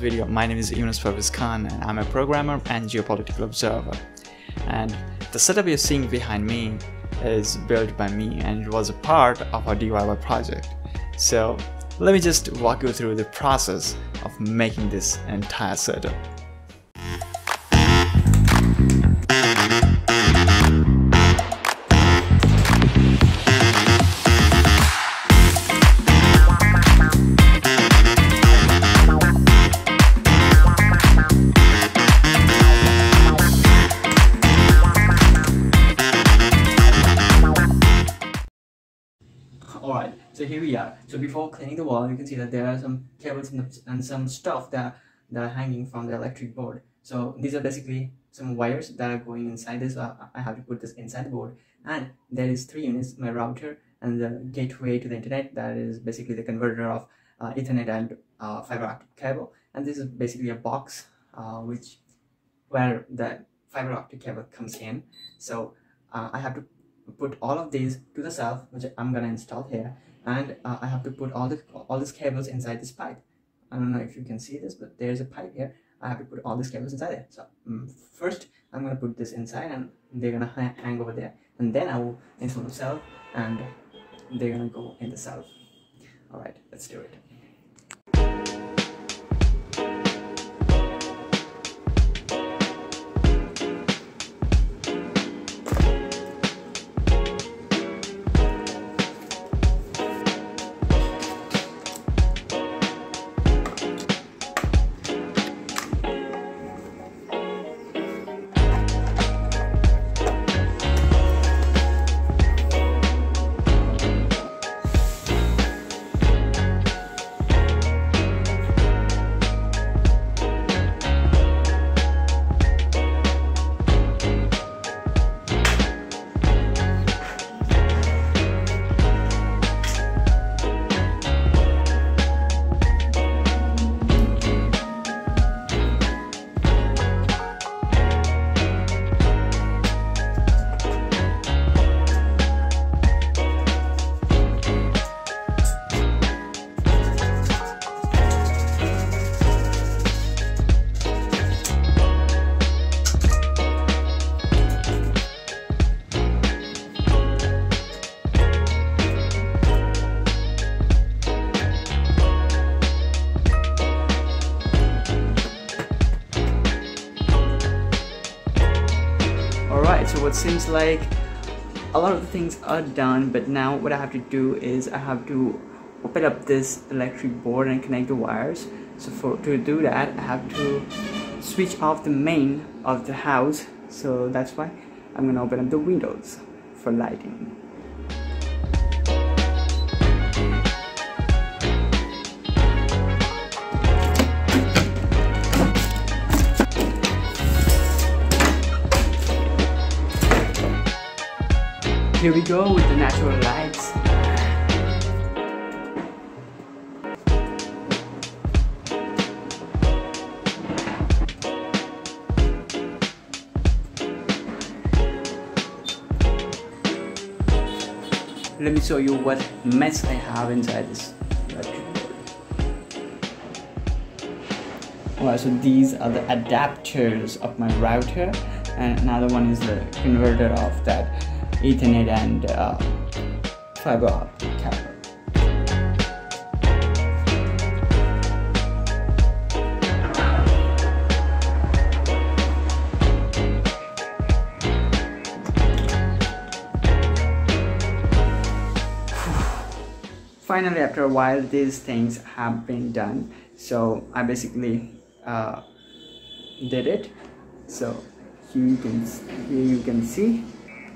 video. My name is Yunus Parvez Khan and I'm a programmer and geopolitical observer. And the setup you're seeing behind me is built by me and it was a part of our DIY project. So let me just walk you through the process of making this entire setup. So here we are. So before cleaning the wall, you can see that there are some cables and, some stuff that, that are hanging from the electric board. So these are basically some wires that are going inside this. I have to put this inside the board. And there is three units, my router and the gateway to the internet. That is basically the converter of uh, Ethernet and uh, fiber optic cable. And this is basically a box uh, which where the fiber optic cable comes in. So uh, I have to put all of these to the shelf which I'm gonna install here and uh, I have to put all the all these cables inside this pipe. I don't know if you can see this but there's a pipe here. I have to put all these cables inside there. So um, first I'm gonna put this inside and they're gonna ha hang over there. And then I will install the shelf and they're gonna go in the cell. all right let's do it like a lot of the things are done, but now what I have to do is I have to open up this electric board and connect the wires. So for to do that, I have to switch off the main of the house. So that's why I'm gonna open up the windows for lighting. Here we go with the natural lights. Let me show you what mess I have inside this. Alright, so these are the adapters of my router and another one is the converter of that Ethernet and uh, fiber optic cable. Finally, after a while, these things have been done. So I basically uh, did it. So here you can here you can see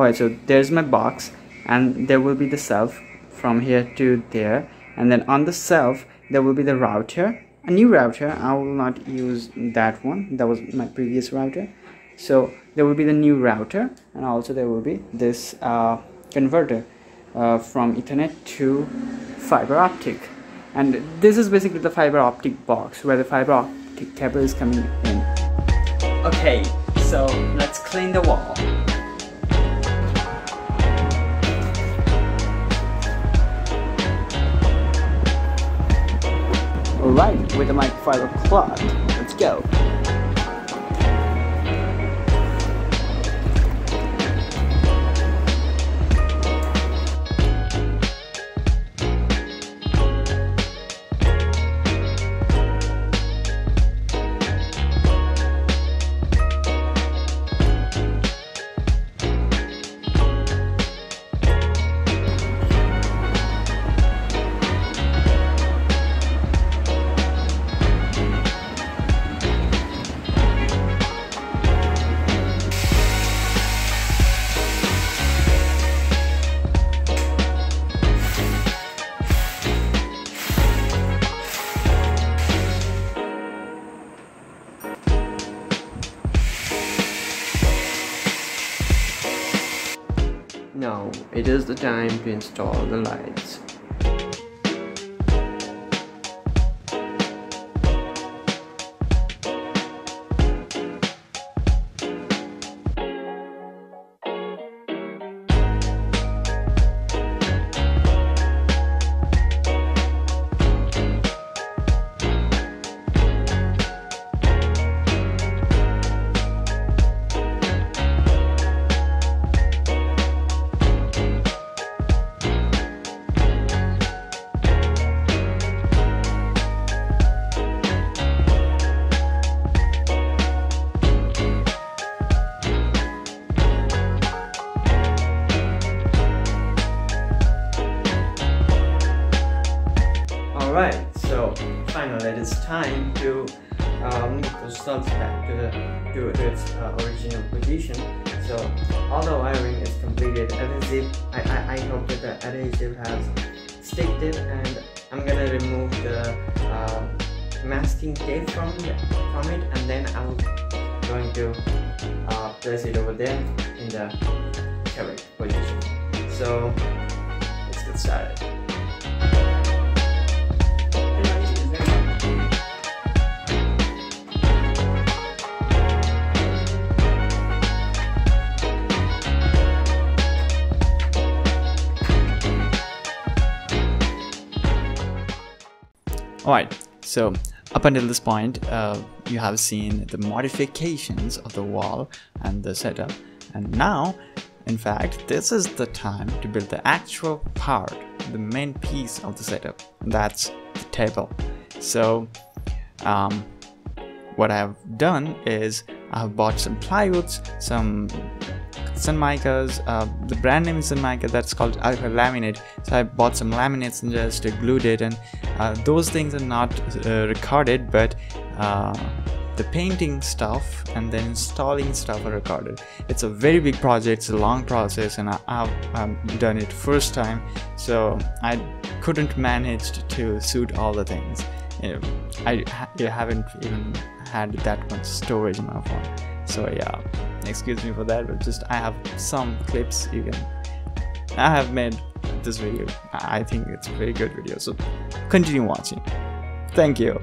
alright so there's my box and there will be the shelf from here to there and then on the shelf there will be the router a new router. I will not use that one. That was my previous router. So there will be the new router and also there will be this uh, converter uh, from ethernet to fiber optic. And this is basically the fiber optic box where the fiber optic cable is coming in. Okay so let's clean the wall Alright, with the microfiber cloth, let's go. It is the time to install the lights. Time to um, the back to, the, to, to its uh, original position. So all the wiring is completed. Adhesive, I, I, I hope that the adhesive has sticked it and I'm gonna remove the uh, masking tape from, from it and then I'm going to uh, place it over there in the correct position. So let's get started. Alright, so up until this point, uh, you have seen the modifications of the wall and the setup. And now, in fact, this is the time to build the actual part, the main piece of the setup. That's the table. So, um, what I've done is I've bought some plywoods, some Sunmicas. Uh, the brand name is Sunmica. That's called Alpha Laminate. So I bought some laminates and just glued it. And uh, those things are not uh, recorded, but uh, the painting stuff and then installing stuff are recorded. It's a very big project. It's a long process, and I, have done it first time. So I couldn't manage to suit all the things. You know, I, I haven't even had that much storage in my phone. So yeah excuse me for that but just i have some clips you can i have made this video. I think it's a very good video so continue watching. Thank you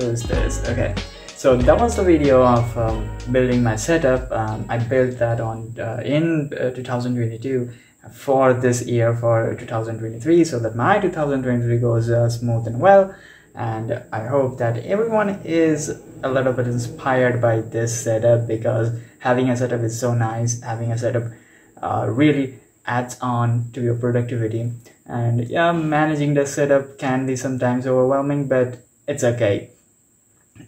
is this? Okay. So that was the video of um, building my setup. Um, i built that on uh, in uh, 2022 for this year for 2023 so that my 2023 goes uh, smooth and well. And i hope that everyone is a little bit inspired by this setup because having a setup is so nice. Having a setup uh, really adds on to your productivity. And yeah managing the setup can be sometimes overwhelming but it's okay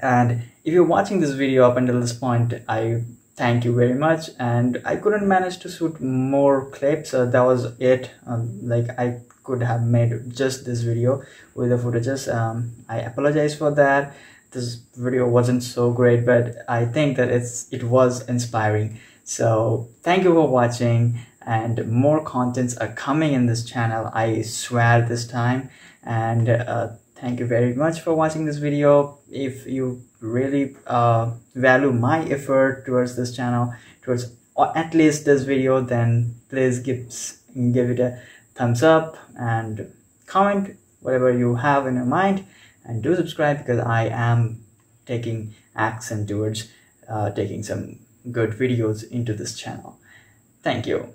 and if you're watching this video up until this point i thank you very much. And i couldn't manage to shoot more clips. Uh, that was it. Um, like i could have made just this video with the footages. Um, i apologize for that. This video wasn't so great but i think that it's it was inspiring. So thank you for watching. And more contents are coming in this channel i swear this time. And uh, thank you very much for watching this video. If you really uh, value my effort towards this channel towards or at least this video then please give give it a thumbs up and comment whatever you have in your mind. And do subscribe because i am taking action towards uh, taking some good videos into this channel. Thank you